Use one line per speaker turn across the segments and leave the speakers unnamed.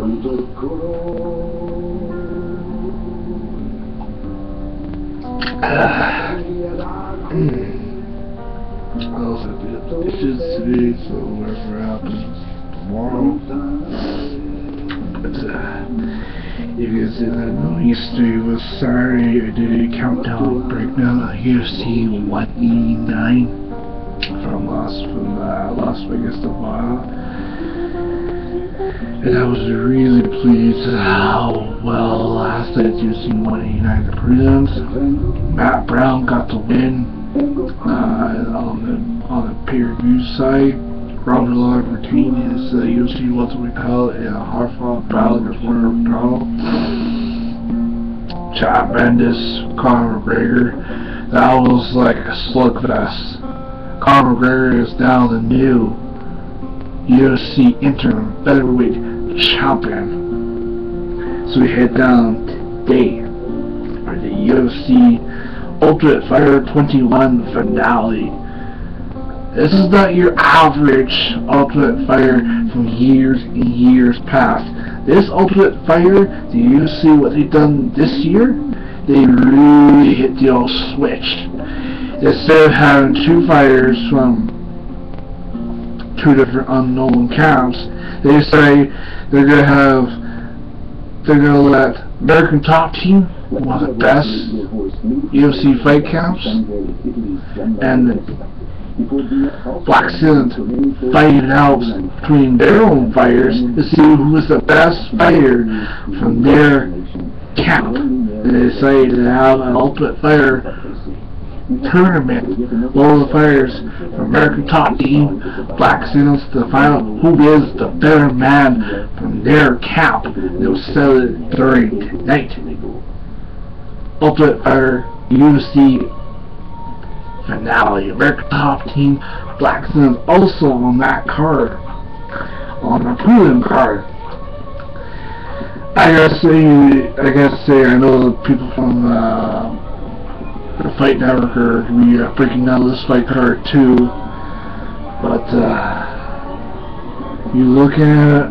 I also did dishes today, so whatever happens tomorrow. But, uh, you guys didn't know history was sorry. I did a countdown breakdown of UFC 189 from Las, from, uh, Las Vegas, Nevada. And I was really pleased at how well last night's UFC 189 the prelims. Matt Brown got the win uh, on the on the pay-per-view side. Robbie Lawler retained his uh, UFC welterweight title in a hard-fought battle against Warner McDonald. Chad Mendes, Conor McGregor. That was like a slugfest. Conor McGregor is now the new UFC interim featherweight champion. So we head down today for the UFC Ultimate Fighter 21 finale. This is not your average Ultimate Fighter from years and years past. This Ultimate Fighter, do you see what they've done this year? They really hit the old switch. Instead of having two fighters from two different unknown camps, they say they're gonna have they're gonna let American Top Team, one of the best UFC fight camps, and Blackzilians fight it out between their own fighters to see who is the best fighter from their camp. And they decided to have an ultimate fighter tournament. All the from American Top Team, Blackzilians to the final who is the better man from their camp. They'll sell it during tonight. Ultimate Fighter UFC finale. American Top Team, Blackzilians also on that card. On the prelim card. I gotta say, I gotta say, I know the people from uh, the Fight Network are gonna be uh, breaking down this fight card too. But uh, you look at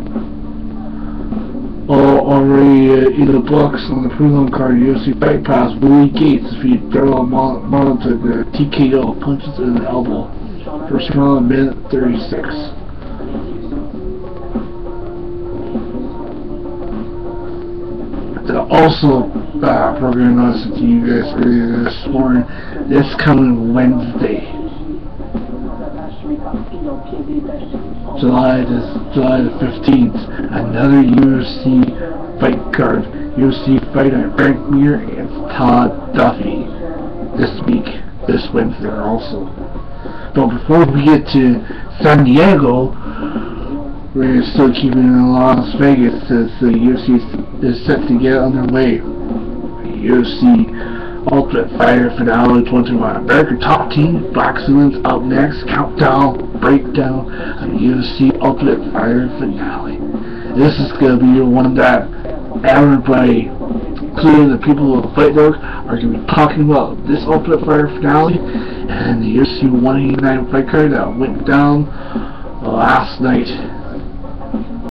all already uh, in the books on the prelim card, UFC Fight Pass, Willie Gates defeated Darrell to the TKO punches in the elbow. First round, minute 36. also uh, program notice to you guys this morning. This coming Wednesday, July the July the fifteenth, another UFC fight card. UFC fighter Frank Mir against Todd Duffy this week, this Wednesday also. But before we get to San Diego, we're still keeping in Las Vegas as the UFC is set to get underway. UFC Ultimate Fighter Finale 21. American Top Team, Blackzilians up next. Countdown, breakdown of UFC Ultimate Fighter Finale. This is going to be one that everybody, including the people of Fight Network, are going to be talking about this Ultimate Fighter Finale and the UFC 189 fight card that went down last night.